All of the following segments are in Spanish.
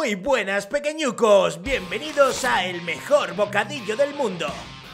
Muy buenas pequeñucos, bienvenidos a el mejor bocadillo del mundo.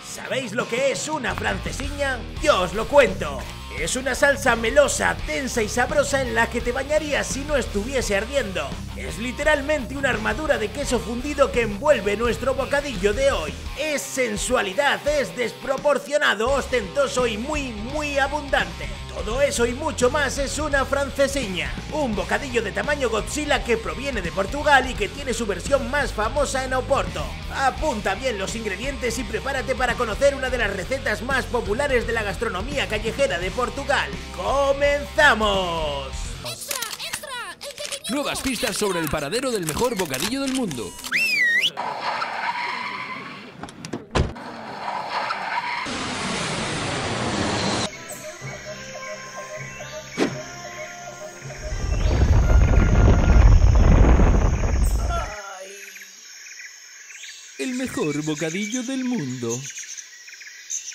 ¿Sabéis lo que es una francesiña? Yo os lo cuento. Es una salsa melosa, densa y sabrosa en la que te bañarías si no estuviese ardiendo. Es literalmente una armadura de queso fundido que envuelve nuestro bocadillo de hoy. Es sensualidad, es desproporcionado, ostentoso y muy, muy abundante. Todo eso y mucho más es una francesiña, un bocadillo de tamaño Godzilla que proviene de Portugal y que tiene su versión más famosa en Oporto. Apunta bien los ingredientes y prepárate para conocer una de las recetas más populares de la gastronomía callejera de Portugal. ¡Comenzamos! ¡Extra, extra! ¡El! Nuevas pistas sobre el paradero del mejor bocadillo del mundo. Mejor bocadillo del mundo.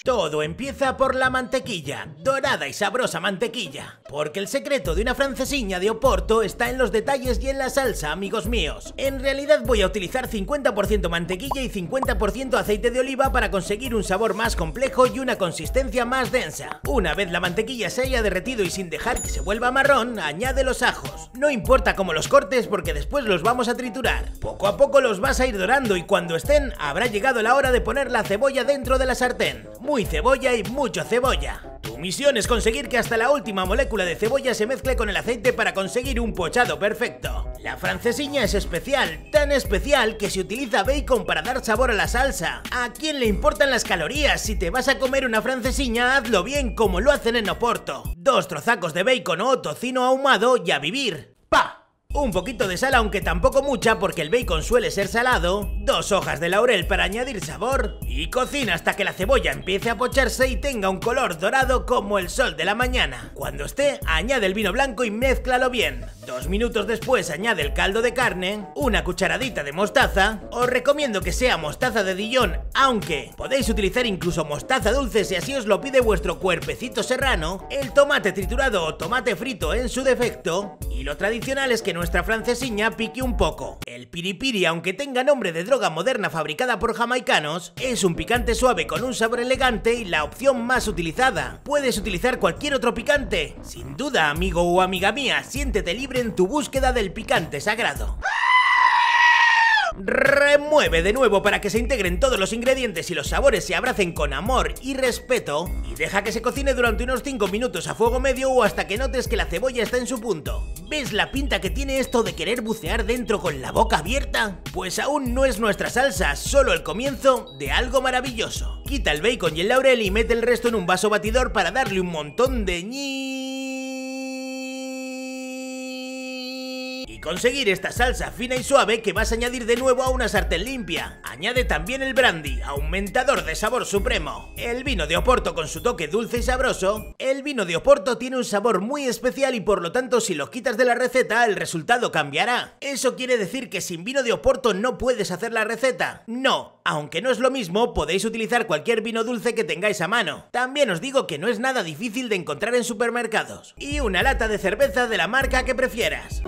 Todo empieza por la mantequilla, dorada y sabrosa mantequilla, porque el secreto de una francesiña de Oporto está en los detalles y en la salsa, amigos míos. En realidad voy a utilizar 50% mantequilla y 50% aceite de oliva para conseguir un sabor más complejo y una consistencia más densa. Una vez la mantequilla se haya derretido y sin dejar que se vuelva marrón, añade los ajos. No importa cómo los cortes porque después los vamos a triturar. Poco a poco los vas a ir dorando y cuando estén habrá llegado la hora de poner la cebolla dentro de la sartén muy cebolla y mucho cebolla. Tu misión es conseguir que hasta la última molécula de cebolla se mezcle con el aceite para conseguir un pochado perfecto. La francesiña es especial, tan especial que se utiliza bacon para dar sabor a la salsa. ¿A quién le importan las calorías? Si te vas a comer una francesiña, hazlo bien como lo hacen en Oporto. Dos trozacos de bacon o tocino ahumado y a vivir. Un poquito de sal, aunque tampoco mucha porque el bacon suele ser salado, dos hojas de laurel para añadir sabor. Y cocina hasta que la cebolla empiece a pocharse y tenga un color dorado como el sol de la mañana. Cuando esté, añade el vino blanco y mézclalo bien. Dos minutos después añade el caldo de carne, una cucharadita de mostaza, os recomiendo que sea mostaza de Dijon, aunque podéis utilizar incluso mostaza dulce si así os lo pide vuestro cuerpecito serrano, el tomate triturado o tomate frito en su defecto, y lo tradicional es que nuestra francesiña pique un poco. El piripiri, aunque tenga nombre de droga moderna fabricada por jamaicanos, es un picante suave con un sabor elegante y la opción más utilizada. Puedes utilizar cualquier otro picante. Sin duda, amigo o amiga mía, siéntete libre en tu búsqueda del picante sagrado. Remueve de nuevo para que se integren todos los ingredientes y los sabores se abracen con amor y respeto y deja que se cocine durante unos 5 minutos a fuego medio o hasta que notes que la cebolla está en su punto. ¿Ves la pinta que tiene esto de querer bucear dentro con la boca abierta? Pues aún no es nuestra salsa, solo el comienzo de algo maravilloso. Quita el bacon y el laurel y mete el resto en un vaso batidor para darle un montón de ñi conseguir esta salsa fina y suave que vas a añadir de nuevo a una sartén limpia. Añade también el brandy, aumentador de sabor supremo. El vino de Oporto con su toque dulce y sabroso. El vino de Oporto tiene un sabor muy especial y por lo tanto si lo quitas de la receta el resultado cambiará. ¿Eso quiere decir que sin vino de Oporto no puedes hacer la receta? No, aunque no es lo mismo, podéis utilizar cualquier vino dulce que tengáis a mano. También os digo que no es nada difícil de encontrar en supermercados. Y una lata de cerveza de la marca que prefieras.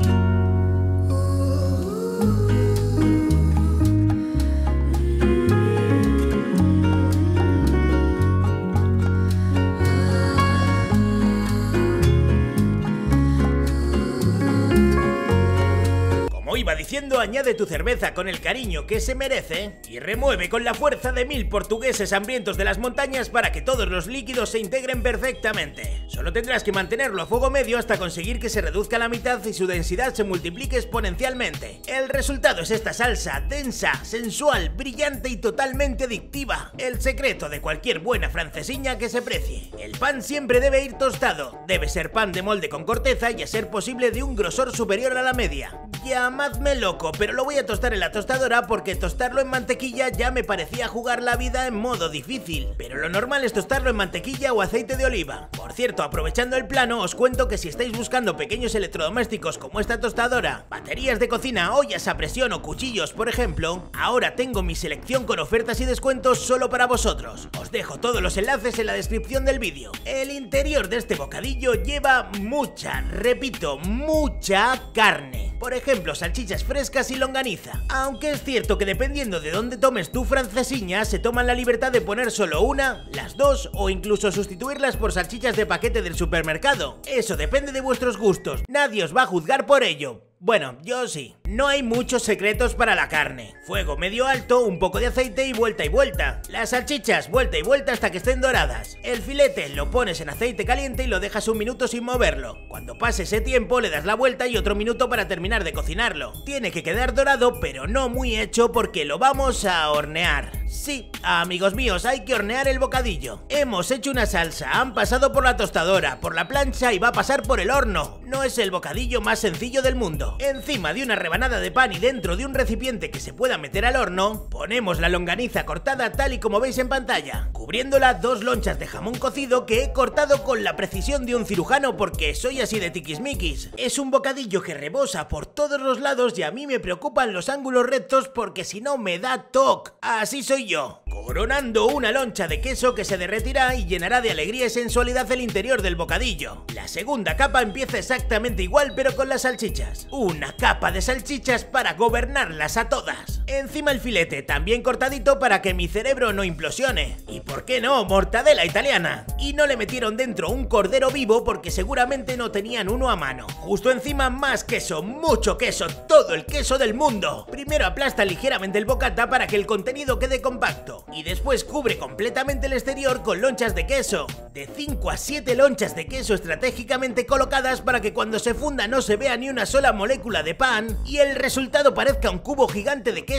Añade tu cerveza con el cariño que se merece y remueve con la fuerza de mil portugueses hambrientos de las montañas para que todos los líquidos se integren perfectamente. Solo tendrás que mantenerlo a fuego medio hasta conseguir que se reduzca a la mitad y su densidad se multiplique exponencialmente. El resultado es esta salsa densa, sensual, brillante y totalmente adictiva. El secreto de cualquier buena francesiña que se precie. El pan siempre debe ir tostado, debe ser pan de molde con corteza y a ser posible de un grosor superior a la media. Llamadme loco, pero lo voy a tostar en la tostadora porque tostarlo en mantequilla ya me parecía jugar la vida en modo difícil. Pero lo normal es tostarlo en mantequilla o aceite de oliva. Por cierto, aprovechando el plano, os cuento que si estáis buscando pequeños electrodomésticos como esta tostadora, baterías de cocina, ollas a presión o cuchillos, por ejemplo, ahora tengo mi selección con ofertas y descuentos solo para vosotros. Os dejo todos los enlaces en la descripción del vídeo. El interior de este bocadillo lleva mucha, repito, mucha carne Por ejemplo, salchichas frescas y longaniza. Aunque es cierto que dependiendo de dónde tomes tu francesiña, se toman la libertad de poner solo una, las dos o incluso sustituirlas por salchichas de paquete del supermercado. Eso depende de vuestros gustos. Nadie os va a juzgar por ello. Bueno, yo sí. No hay muchos secretos para la carne. Fuego medio alto, un poco de aceite y vuelta y vuelta. Las salchichas, vuelta y vuelta hasta que estén doradas. El filete lo pones en aceite caliente y lo dejas un minuto sin moverlo. Cuando pase ese tiempo le das la vuelta y otro minuto para terminar de cocinarlo. Tiene que quedar dorado pero no muy hecho porque lo vamos a hornear. Sí, amigos míos, hay que hornear el bocadillo. Hemos hecho una salsa, han pasado por la tostadora, por la plancha y va a pasar por el horno. No es el bocadillo más sencillo del mundo. Encima de una rebanada de pan y dentro de un recipiente que se pueda meter al horno, ponemos la longaniza cortada tal y como veis en pantalla, cubriéndola dos lonchas de jamón cocido que he cortado con la precisión de un cirujano porque soy así de tiquismiquis. Es un bocadillo que rebosa por todos los lados y a mí me preocupan los ángulos rectos porque si no me da toque. Así soy coronando una loncha de queso que se derretirá y llenará de alegría y sensualidad el interior del bocadillo. La segunda capa empieza exactamente igual pero con las salchichas. Una capa de salchichas para gobernarlas a todas. Encima el filete, también cortadito para que mi cerebro no implosione. Y por qué no, mortadela italiana. Y no le metieron dentro un cordero vivo porque seguramente no tenían uno a mano. Justo encima más queso, mucho queso, todo el queso del mundo. Primero aplasta ligeramente el bocata para que el contenido quede compacto y después cubre completamente el exterior con lonchas de queso. De 5 a 7 lonchas de queso estratégicamente colocadas para que cuando se funda no se vea ni una sola molécula de pan y el resultado parezca un cubo gigante de queso.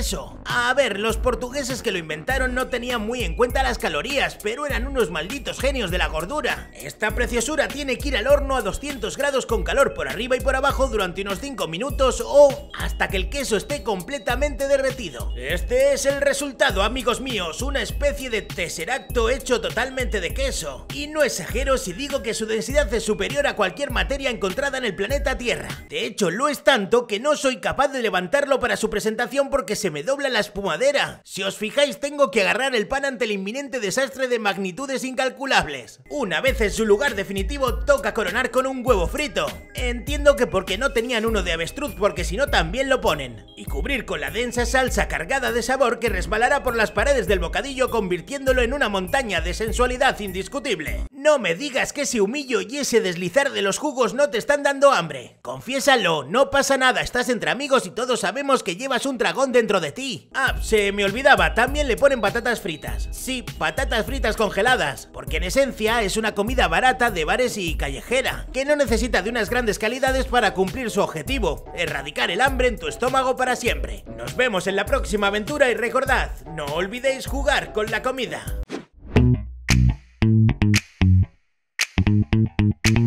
A ver, los portugueses que lo inventaron no tenían muy en cuenta las calorías, pero eran unos malditos genios de la gordura. Esta preciosura tiene que ir al horno a 200 grados con calor por arriba y por abajo durante unos 5 minutos o hasta que el queso esté completamente derretido. Este es el resultado, amigos míos, una especie de tesseracto hecho totalmente de queso. Y no exagero si digo que su densidad es superior a cualquier materia encontrada en el planeta Tierra. De hecho, lo es tanto que no soy capaz de levantarlo para su presentación porque se me dobla la espumadera. Si os fijáis, tengo que agarrar el pan ante el inminente desastre de magnitudes incalculables. Una vez en su lugar definitivo, toca coronar con un huevo frito. Entiendo que porque no tenían uno de avestruz, porque si no también lo ponen. Y cubrir con la densa salsa cargada de sabor que resbalará por las paredes del bocadillo convirtiéndolo en una montaña de sensualidad indiscutible. No me digas que ese humillo y ese deslizar de los jugos no te están dando hambre. Confiésalo, no pasa nada, estás entre amigos y todos sabemos que llevas un dragón dentro de ti. Ah, se me olvidaba, también le ponen patatas fritas. Sí, patatas fritas congeladas, porque en esencia es una comida barata de bares y callejera, que no necesita de unas grandes calidades para cumplir su objetivo, erradicar el hambre en tu estómago para siempre. Nos vemos en la próxima aventura y recordad, no olvidéis jugar con la comida. and